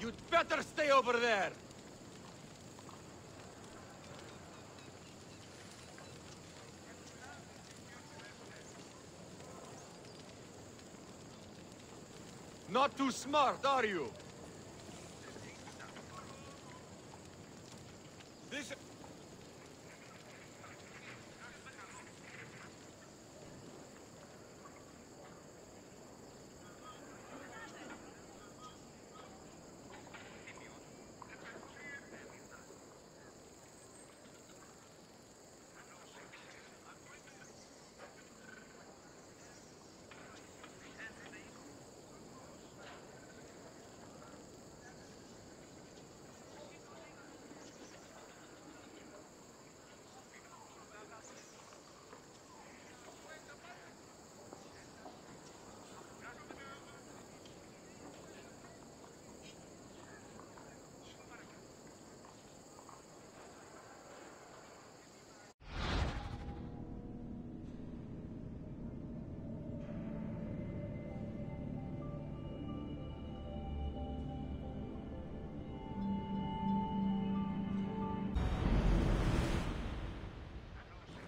You'd better stay over there! Not too smart, are you? This...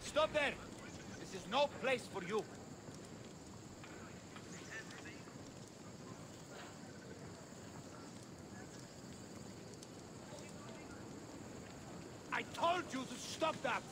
Stop there! This is no place for you. I told you to stop that!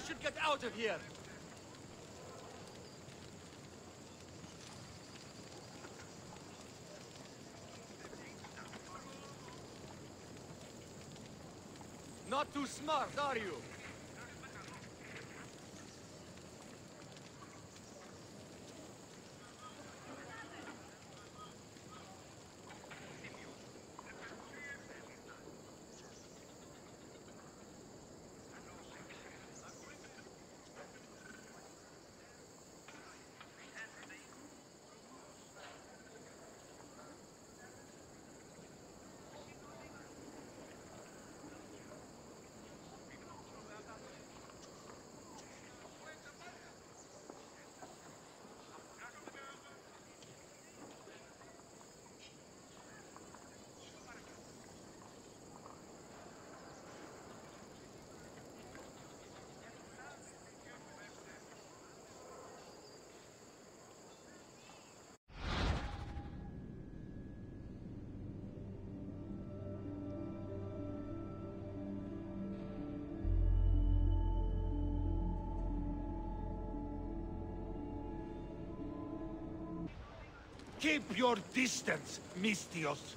You should get out of here! Not too smart, are you? Keep your distance, Misthios.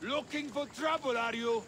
Looking for trouble, are you?